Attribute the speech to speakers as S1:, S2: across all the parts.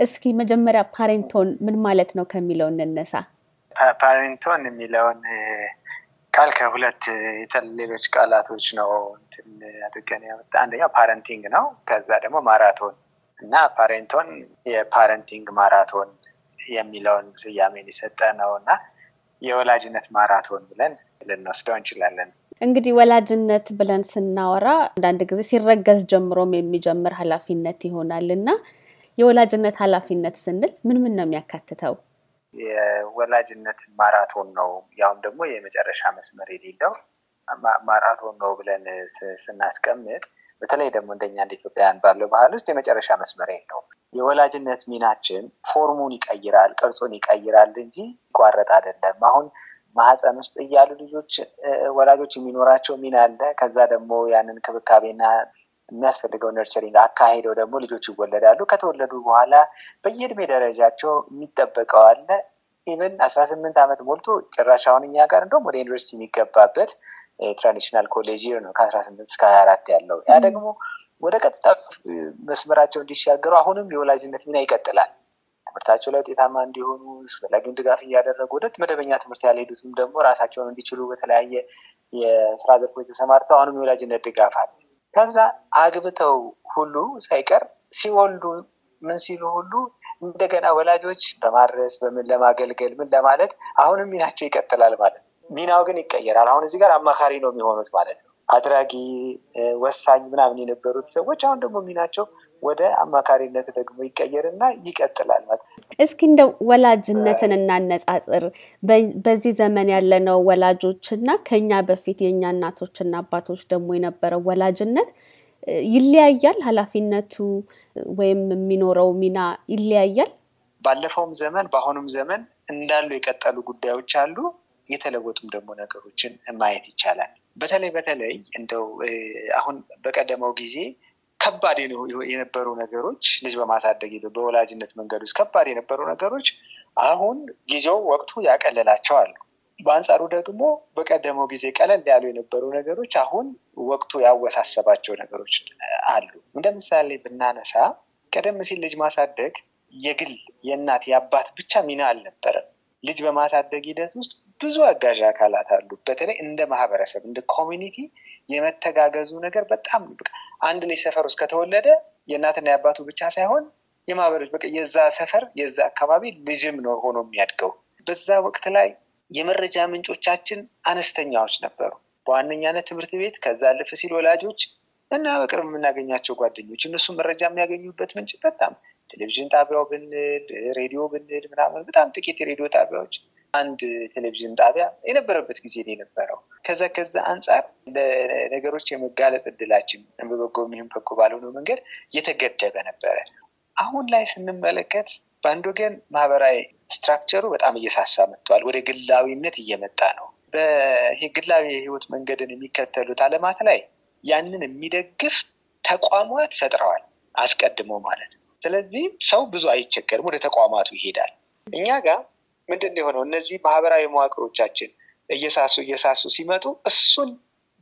S1: እስኪ መጀመሪያ ፓሬንቶን ምን ማለት ነው ከሚለው እንነሳ።
S2: ፓሬንቶን የሚለውን ቃል ከሁለት ሌሎች ቃላቶች ነው እንትን አድርገን ያመጣ። አንደኛው parenting ነው። ከዛ ደግሞ ማራቶን እና ፓሬንቶን የ parenting ማራቶን የሚለውን ስያሜን የሰጠ ነው እና የወላጅነት ማራቶን ብለን ልንወስደው እንችላለን።
S1: እንግዲህ ወላጅነት ብለን ስናወራ አንዳንድ ጊዜ ሲረገዝ ጀምሮም የሚጀምር ኃላፊነት ይሆናል እና የወላጅነት ኃላፊነት ስንል ምን ምን ነው የሚያካትተው?
S2: የወላጅነት ማራቶን ነው። ያውም ደግሞ የመጨረሻ መስመር የሌለው ማራቶን ነው ብለን ስናስቀምጥ በተለይ ደግሞ እንደኛ እንደ ኢትዮጵያውያን ባለው ባህል ውስጥ የመጨረሻ መስመር የለውም። የወላጅነት ሚናችን form ኡን ይቀይራል፣ ቅርጹን ይቀይራል እንጂ ይቋረጥ አይደለም። አሁን ማህፀን ውስጥ እያሉ ልጆች ወላጆች የሚኖራቸው ሚና አለ። ከዛ ደግሞ ያንን ክብካቤና የሚያስፈልገው nurturing አካሄደው ደግሞ ልጆች ይወለዳሉ። ከተወለዱ በኋላ በየእድሜ ደረጃቸው የሚጠበቀው አለ። even አስራ ስምንት ዓመት ሞልቶ ጭራሽ አሁን እኛ ጋር እንደውም ወደ ዩኒቨርሲቲ የሚገባበት traditional ኮሌጅ ነው ከአስራ ስምንት እስከ ሀያ አራት ያለው ያ ደግሞ ወደ ቀጥታ መስመራቸው እንዲሻገሩ አሁንም የወላጅነት ሚና ይቀጥላል። ትምህርታቸው ላይ ውጤታማ እንዲሆኑ አስፈላጊውን ድጋፍ እያደረጉ ወደ መደበኛ ትምህርት ያልሄዱትም ደግሞ ራሳቸውን እንዲችሉ በተለያየ የስራ ዘርፎች ተሰማርተው አሁንም የወላጅነት ድጋፍ አለ። ከዛ አግብተው ሁሉ ሳይቀር ሲወልዱ ምን ሲሉ ሁሉ እንደገና ወላጆች በማድረስ በምን ለማገልገል ምን ለማለት አሁንም ሚናቸው ይቀጥላል ማለት ነው። ሚናው ግን ይቀየራል። አሁን እዚህ ጋር አማካሪ ነው የሚሆኑት ማለት ነው። አድራጊ ወሳኝ ምናምን የነበሩት ሰዎች አሁን ደግሞ ሚናቸው ወደ አማካሪነት ደግሞ ይቀየርና ይቀጥላል ማለት ነው።
S1: እስኪ እንደ ወላጅነትን እናነጻጽር። በዚህ ዘመን ያለነው ወላጆች እና ከኛ በፊት የእኛ እናቶችና አባቶች ደግሞ የነበረው ወላጅነት ይለያያል። ኃላፊነቱ ወይም የሚኖረው ሚና ይለያያል።
S2: ባለፈውም ዘመን በአሁኑም ዘመን እንዳሉ የቀጠሉ ጉዳዮች አሉ። የተለወጡም ደግሞ ነገሮችን ማየት ይቻላል። በተለይ በተለይ እንደው አሁን በቀደመው ጊዜ ከባድ የነበሩ ነገሮች ልጅ በማሳደግ በወላጅነት መንገድ ውስጥ ከባድ የነበሩ ነገሮች አሁን ጊዜው ወቅቱ ያቀለላቸው አሉ። በአንጻሩ ደግሞ በቀደመው ጊዜ ቀለል ያሉ የነበሩ ነገሮች አሁን ወቅቱ ያወሳሰባቸው ነገሮች አሉ። እንደ ምሳሌ ብናነሳ ቀደም ሲል ልጅ ማሳደግ የግል የእናት የአባት ብቻ ሚና አልነበረም። ልጅ በማሳደግ ሂደት ውስጥ ብዙ አጋዥ አካላት አሉ። በተለይ እንደ ማህበረሰብ እንደ community የመተጋገዙ ነገር በጣም አንድ ልጅ ሰፈር ውስጥ ከተወለደ የእናትና የአባቱ ብቻ ሳይሆን የማህበረሰብ በቃ የዛ ሰፈር የዛ አካባቢ ልጅም ነው ሆኖ የሚያድገው። በዛ ወቅት ላይ የመረጃ ምንጮቻችን አነስተኛዎች ነበሩ። በዋነኛነት ትምህርት ቤት፣ ከዛ አለፍ ሲል ወላጆች እና በቅርብ የምናገኛቸው ጓደኞች እነሱ መረጃ የሚያገኙበት ምንጭ በጣም ቴሌቪዥን ጣቢያው ብንል ሬዲዮ ብንል ምናምን በጣም ጥቂት የሬዲዮ ጣቢያዎች አንድ ቴሌቪዥን ጣቢያ የነበረበት ጊዜ ነው የነበረው። ከዛ ከዛ አንጻር ለነገሮች የመጋለጥ እድላችን በበጎ የሚሆን በጎ ባልሆነው መንገድ የተገደበ ነበረ። አሁን ላይ ስንመለከት በአንድ ወገን ማህበራዊ ስትራክቸሩ በጣም እየሳሳ መጥቷል። ወደ ግላዊነት እየመጣ ነው። በይህ ግላዊ የህይወት መንገድን የሚከተሉት አለማት ላይ ያንን የሚደግፍ ተቋማት ፈጥረዋል አስቀድሞ ማለት ነው። ስለዚህ ሰው ብዙ አይቸገርም፣ ወደ ተቋማቱ ይሄዳል። እኛ ጋር ምንድን ነው የሆነው? እነዚህ ማህበራዊ መዋቅሮቻችን እየሳሱ እየሳሱ ሲመጡ እሱን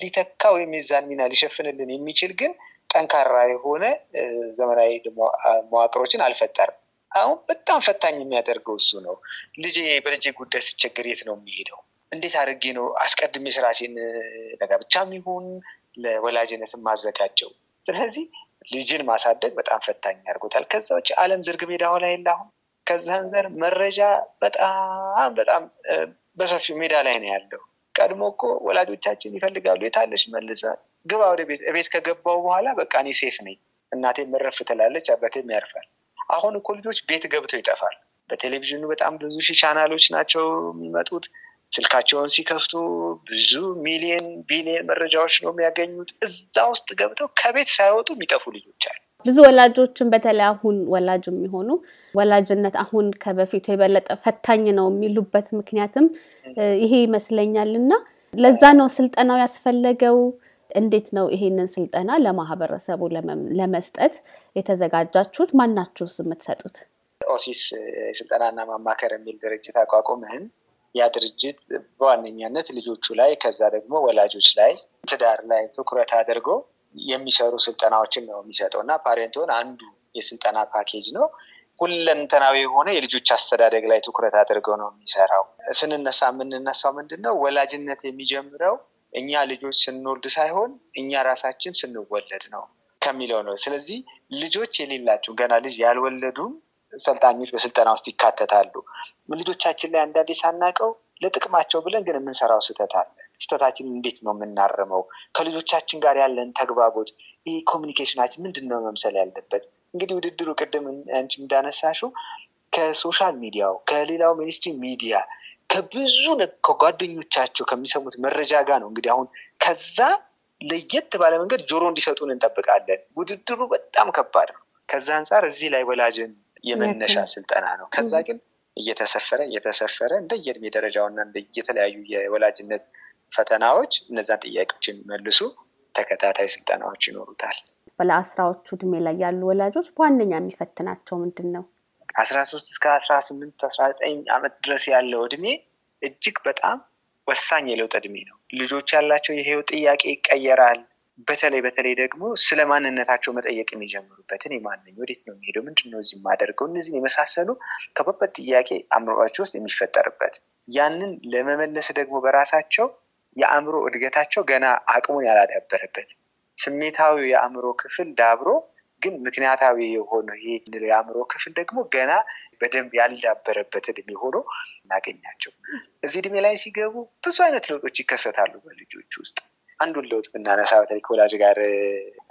S2: ሊተካ ወይም የዛን ሚና ሊሸፍንልን የሚችል ግን ጠንካራ የሆነ ዘመናዊ መዋቅሮችን አልፈጠርም። አሁን በጣም ፈታኝ የሚያደርገው እሱ ነው። ልጄ በልጄ ጉዳይ ስቸገር የት ነው የሚሄደው? እንዴት አድርጌ ነው አስቀድሜ ስራሴን ለጋብቻም ይሁን ለወላጅነት ማዘጋጀው? ስለዚህ ልጅን ማሳደግ በጣም ፈታኝ ያደርጎታል። ከዛ ውጭ ዓለም ዝርግ ሜዳ ሆና የለ አሁን ከዛ አንጻር መረጃ በጣም በጣም በሰፊው ሜዳ ላይ ነው ያለው። ቀድሞ እኮ ወላጆቻችን ይፈልጋሉ የታለች መልስ ግባ ወደ ቤት ቤት ከገባው በኋላ በቃ እኔ ሴፍ ነኝ፣ እናቴ መረፍ ትላለች፣ አባቴም ያርፋል። አሁን እኮ ልጆች ቤት ገብተው ይጠፋል። በቴሌቪዥኑ በጣም ብዙ ሺህ ቻናሎች ናቸው የሚመጡት። ስልካቸውን ሲከፍቱ ብዙ ሚሊየን ቢሊየን መረጃዎች ነው የሚያገኙት። እዛ ውስጥ ገብተው ከቤት ሳይወጡ የሚጠፉ ልጆች አሉ።
S1: ብዙ ወላጆችን በተለይ አሁን ወላጅ የሚሆኑ ወላጅነት አሁን ከበፊቱ የበለጠ ፈታኝ ነው የሚሉበት ምክንያትም ይሄ ይመስለኛል። እና ለዛ ነው ስልጠናው ያስፈለገው። እንዴት ነው ይሄንን ስልጠና ለማህበረሰቡ ለመስጠት የተዘጋጃችሁት? ማናችሁስ የምትሰጡት?
S2: ኦሲስ የስልጠናና ማማከር የሚል ድርጅት አቋቁመን ያ ድርጅት በዋነኛነት ልጆቹ ላይ ከዛ ደግሞ ወላጆች ላይ ትዳር ላይ ትኩረት አድርጎ የሚሰሩ ስልጠናዎችን ነው የሚሰጠው እና ፓሬንቶን አንዱ የስልጠና ፓኬጅ ነው። ሁለንተናዊ የሆነ የልጆች አስተዳደግ ላይ ትኩረት አድርገው ነው የሚሰራው። ስንነሳ የምንነሳው ምንድን ነው? ወላጅነት የሚጀምረው እኛ ልጆች ስንወልድ ሳይሆን እኛ ራሳችን ስንወለድ ነው ከሚለው ነው። ስለዚህ ልጆች የሌላቸው ገና ልጅ ያልወለዱም ሰልጣኞች በስልጠና ውስጥ ይካተታሉ። ልጆቻችን ላይ አንዳንዴ ሳናቀው ለጥቅማቸው ብለን ግን የምንሰራው ስህተት አለ። ስህተታችንን እንዴት ነው የምናርመው? ከልጆቻችን ጋር ያለን ተግባቦት፣ ይህ communication ኣችን ምንድን ነው መምሰል ያለበት? እንግዲህ ውድድሩ ቅድም አንቺ እንዳነሳሽው ከ social media ው ከሌላው mainstream media ከብዙ ከጓደኞቻቸው ከሚሰሙት መረጃ ጋር ነው እንግዲህ አሁን ከዛ ለየት ባለ መንገድ ጆሮ እንዲሰጡን እንጠብቃለን። ውድድሩ በጣም ከባድ ነው። ከዛ አንጻር እዚህ ላይ ወላጅን የመነሻ ስልጠና ነው። ከዛ ግን እየተሰፈረ እየተሰፈረ እንደ የእድሜ ደረጃውና እንደ የተለያዩ የወላጅነት ፈተናዎች እነዛን ጥያቄዎችን መልሱ ተከታታይ ስልጠናዎች ይኖሩታል።
S1: ለአስራዎቹ እድሜ ላይ ያሉ ወላጆች በዋነኛ የሚፈትናቸው ምንድን ነው?
S2: አስራ ሶስት እስከ አስራ ስምንት አስራ ዘጠኝ ዓመት ድረስ ያለው እድሜ እጅግ በጣም ወሳኝ የለውጥ እድሜ ነው። ልጆች ያላቸው የህይወት ጥያቄ ይቀየራል። በተለይ በተለይ ደግሞ ስለ ማንነታቸው መጠየቅ የሚጀምሩበትን የማንኝ ወዴት ነው የሚሄደው? ምንድን ነው እዚህ የማደርገው? እነዚህን የመሳሰሉ ከባድ ጥያቄ አእምሯቸው ውስጥ የሚፈጠርበት ያንን ለመመለስ ደግሞ በራሳቸው የአእምሮ እድገታቸው ገና አቅሙን ያላዳበረበት ስሜታዊ የአእምሮ ክፍል ዳብሮ ግን ምክንያታዊ የሆነ ይሄ የአእምሮ ክፍል ደግሞ ገና በደንብ ያልዳበረበት እድሜ ሆኖ እናገኛቸው። እዚህ እድሜ ላይ ሲገቡ ብዙ አይነት ለውጦች ይከሰታሉ በልጆች ውስጥ። አንዱን ለውጥ ብናነሳ በተለይ ከወላጅ ጋር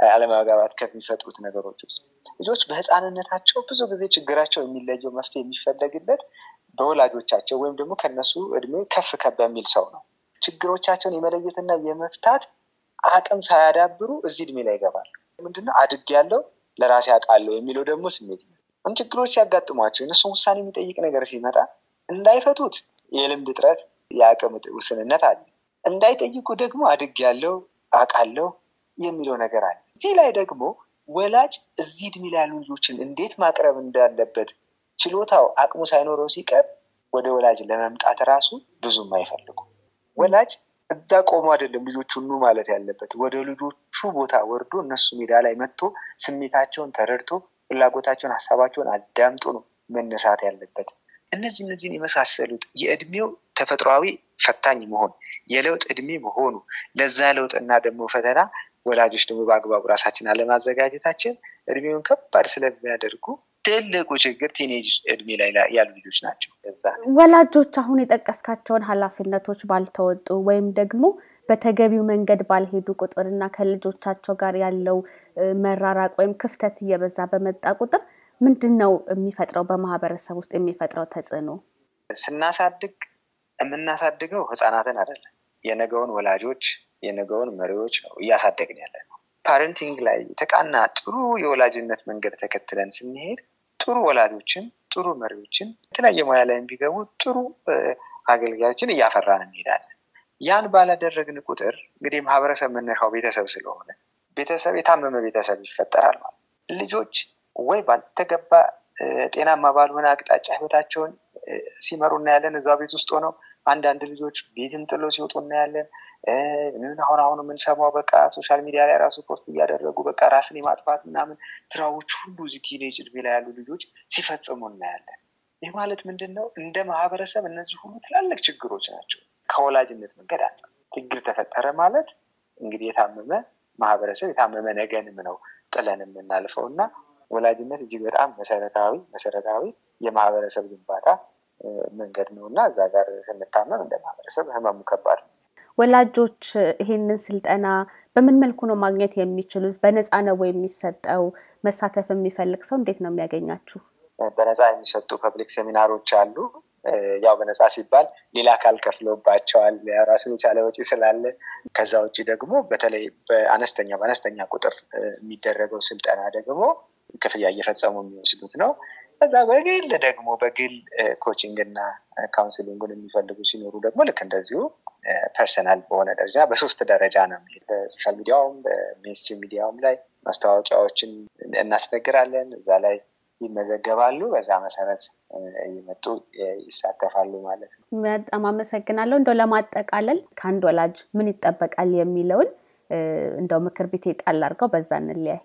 S2: አለመግባባት ከሚፈጥሩት ነገሮች ውስጥ ልጆች በህፃንነታቸው ብዙ ጊዜ ችግራቸው የሚለየው መፍትሄ የሚፈለግለት በወላጆቻቸው ወይም ደግሞ ከነሱ እድሜ ከፍ ከፍ በሚል ሰው ነው። ችግሮቻቸውን የመለየትና የመፍታት አቅም ሳያዳብሩ እዚህ እድሜ ላይ ይገባሉ። ምንድነው አድግ ያለው ለራሴ አውቃለሁ የሚለው ደግሞ ስሜት ነው። ችግሮች ሲያጋጥሟቸው እነሱን ውሳኔ የሚጠይቅ ነገር ሲመጣ እንዳይፈቱት የልምድ እጥረት፣ የአቅም ውስንነት አለ። እንዳይጠይቁ ደግሞ አድግ ያለው አውቃለሁ የሚለው ነገር አለ። እዚህ ላይ ደግሞ ወላጅ እዚህ እድሜ ላይ ያሉ ልጆችን እንዴት ማቅረብ እንዳለበት ችሎታው አቅሙ ሳይኖረው ሲቀር ወደ ወላጅ ለመምጣት ራሱ ብዙም አይፈልጉ። ወላጅ እዛ ቆሞ አይደለም ልጆቹን ኑ ማለት ያለበት፣ ወደ ልጆቹ ቦታ ወርዶ እነሱ ሜዳ ላይ መጥቶ ስሜታቸውን ተረድቶ ፍላጎታቸውን፣ ሀሳባቸውን አዳምጦ ነው መነሳት ያለበት። እነዚህ እነዚህን የመሳሰሉት የእድሜው ተፈጥሯዊ ፈታኝ መሆን የለውጥ እድሜ መሆኑ ለዛ ለውጥና ደግሞ ፈተና ወላጆች ደግሞ በአግባቡ ራሳችን አለማዘጋጀታችን እድሜውን ከባድ ስለሚያደርጉ ትልቁ ችግር ቲኔጅ እድሜ ላይ ያሉ ልጆች ናቸው።
S1: ወላጆች አሁን የጠቀስካቸውን ኃላፊነቶች ባልተወጡ ወይም ደግሞ በተገቢው መንገድ ባልሄዱ ቁጥር እና ከልጆቻቸው ጋር ያለው መራራቅ ወይም ክፍተት እየበዛ በመጣ ቁጥር ምንድን ነው የሚፈጥረው? በማህበረሰብ ውስጥ የሚፈጥረው ተጽዕኖ?
S2: ስናሳድግ የምናሳድገው ህፃናትን አይደለም፣ የነገውን ወላጆች የነገውን መሪዎች ነው እያሳደግን ያለ ነው። parenting ላይ የተቃና ጥሩ የወላጅነት መንገድ ተከትለን ስንሄድ ጥሩ ወላጆችን፣ ጥሩ መሪዎችን፣ የተለያየ ሙያ ላይ ቢገቡ ጥሩ አገልጋዮችን እያፈራን እንሄዳለን። ያን ባላደረግን ቁጥር እንግዲህ ማህበረሰብ መነሻው ቤተሰብ ስለሆነ ቤተሰብ የታመመ ቤተሰብ ይፈጠራል ማለት ልጆች ወይ ባልተገባ ጤናማ ባልሆነ አቅጣጫ ህይወታቸውን ሲመሩ እናያለን። እዛ ቤት ውስጥ ሆነው አንዳንድ ልጆች ቤትን ጥሎ ሲወጡ እናያለን። ምን አሁን አሁን የምንሰማው በቃ social media ላይ ራሱ post እያደረጉ በቃ ራስን የማጥፋት ምናምን ስራዎች ሁሉ እዚህ teenage እድሜ ላይ ያሉ ልጆች ሲፈጽሙ እናያለን። ይህ ማለት ምንድን ነው? እንደ ማህበረሰብ እነዚህ ሁሉ ትላልቅ ችግሮች ናቸው። ከወላጅነት መንገድ አንጻር ችግር ተፈጠረ ማለት እንግዲህ የታመመ ማህበረሰብ የታመመ ነገንም ነው ጥለን የምናልፈው እና ወላጅነት እጅግ በጣም መሰረታዊ መሰረታዊ የማህበረሰብ ግንባታ መንገድ ነው እና እዛ ጋር ስንታመም እንደ ማህበረሰብ ህመሙ ከባድ ነው።
S1: ወላጆች ይሄንን ስልጠና በምን መልኩ ነው ማግኘት የሚችሉት? በነፃ ነው የሚሰጠው? መሳተፍ የሚፈልግ ሰው እንዴት ነው የሚያገኛችሁ?
S2: በነፃ የሚሰጡ ፐብሊክ ሴሚናሮች አሉ። ያው በነፃ ሲባል ሌላ አካል ከፍሎባቸዋል ራሱን የቻለ ወጪ ስላለ። ከዛ ውጭ ደግሞ በተለይ በአነስተኛ በአነስተኛ ቁጥር የሚደረገው ስልጠና ደግሞ ክፍያ እየፈጸሙ የሚወስዱት ነው። ከዛ በግል ደግሞ በግል coaching እና counseling ኡን የሚፈልጉ ሲኖሩ ደግሞ ልክ እንደዚሁ personal በሆነ ደረጃ በሶስት ደረጃ ነው የሚሄድ። በሶሻል ሚዲያውም በሜንስትሪም ሚዲያውም ላይ ማስታወቂያዎችን እናስነግራለን። እዛ ላይ ይመዘገባሉ። በዛ መሰረት እየመጡ ይሳተፋሉ ማለት ነው።
S1: በጣም አመሰግናለሁ። እንደው ለማጠቃለል ከአንድ ወላጅ ምን ይጠበቃል የሚለውን እንደው ምክር ቤት ጣል አድርገው በዛ እንለያይ።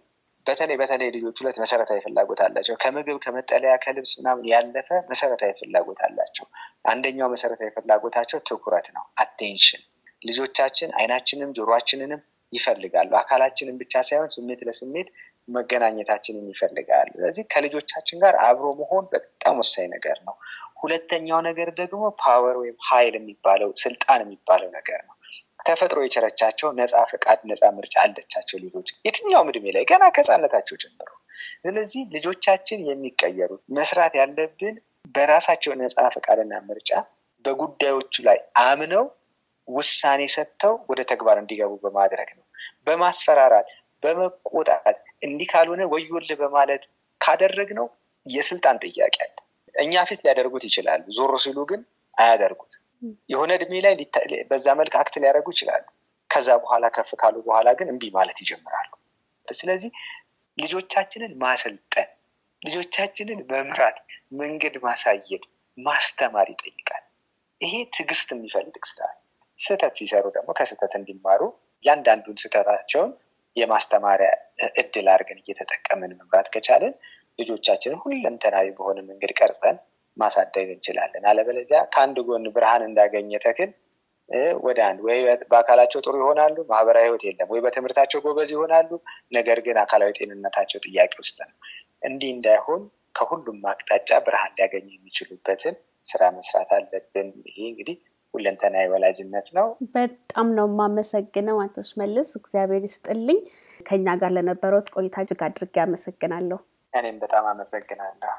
S2: በተለይ በተለይ ልጆች ሁለት መሰረታዊ ፍላጎት አላቸው። ከምግብ ከመጠለያ፣ ከልብስ ምናምን ያለፈ መሰረታዊ ፍላጎት አላቸው። አንደኛው መሰረታዊ ፍላጎታቸው ትኩረት ነው፣ አቴንሽን። ልጆቻችን አይናችንም ጆሮአችንንም ይፈልጋሉ። አካላችንን ብቻ ሳይሆን ስሜት ለስሜት መገናኘታችንን ይፈልጋሉ። ስለዚህ ከልጆቻችን ጋር አብሮ መሆን በጣም ወሳኝ ነገር ነው። ሁለተኛው ነገር ደግሞ ፓወር ወይም ኃይል የሚባለው ስልጣን የሚባለው ነገር ነው። ተፈጥሮ የቸረቻቸው ነፃ ፈቃድ፣ ነፃ ምርጫ አለቻቸው ልጆች የትኛውም እድሜ ላይ ገና ከህፃነታቸው ጀምሮ። ስለዚህ ልጆቻችን የሚቀየሩት መስራት ያለብን በራሳቸው ነፃ ፈቃድና ምርጫ በጉዳዮቹ ላይ አምነው ውሳኔ ሰጥተው ወደ ተግባር እንዲገቡ በማድረግ ነው። በማስፈራራት በመቆጣት እንዲህ ካልሆነ ወዮልህ በማለት ካደረግነው የስልጣን ጥያቄ አለ። እኛ ፊት ሊያደርጉት ይችላሉ፣ ዞር ሲሉ ግን አያደርጉት። የሆነ እድሜ ላይ በዛ መልክ አክት ሊያደርጉ ይችላሉ። ከዛ በኋላ ከፍ ካሉ በኋላ ግን እምቢ ማለት ይጀምራሉ። ስለዚህ ልጆቻችንን ማሰልጠን፣ ልጆቻችንን መምራት፣ መንገድ ማሳየት፣ ማስተማር ይጠይቃል። ይሄ ትዕግስት የሚፈልግ ስራ ስህተት ሲሰሩ ደግሞ ከስህተት እንዲማሩ እያንዳንዱን ስህተታቸውን የማስተማሪያ እድል አድርገን እየተጠቀምን መምራት ከቻለን ልጆቻችንን ሁለንተናዊ በሆነ መንገድ ቀርጸን ማሳደግ እንችላለን። አለበለዚያ ከአንድ ጎን ብርሃን እንዳገኘ ተክል ወደ አንድ ወይ በአካላቸው ጥሩ ይሆናሉ፣ ማህበራዊ ህይወት የለም፣ ወይ በትምህርታቸው ጎበዝ ይሆናሉ፣ ነገር ግን አካላዊ ጤንነታቸው ጥያቄ ውስጥ ነው። እንዲህ እንዳይሆን ከሁሉም አቅጣጫ ብርሃን ሊያገኙ የሚችሉበትን ስራ መስራት አለብን። ይሄ እንግዲህ ሁለንተናዊ ወላጅነት ነው።
S1: በጣም ነው የማመሰግነው አቶ ሽመልስ፣ እግዚአብሔር ይስጥልኝ። ከኛ ጋር ለነበረው ቆይታ እጅግ አድርጌ አመሰግናለሁ።
S2: እኔም በጣም አመሰግናለሁ።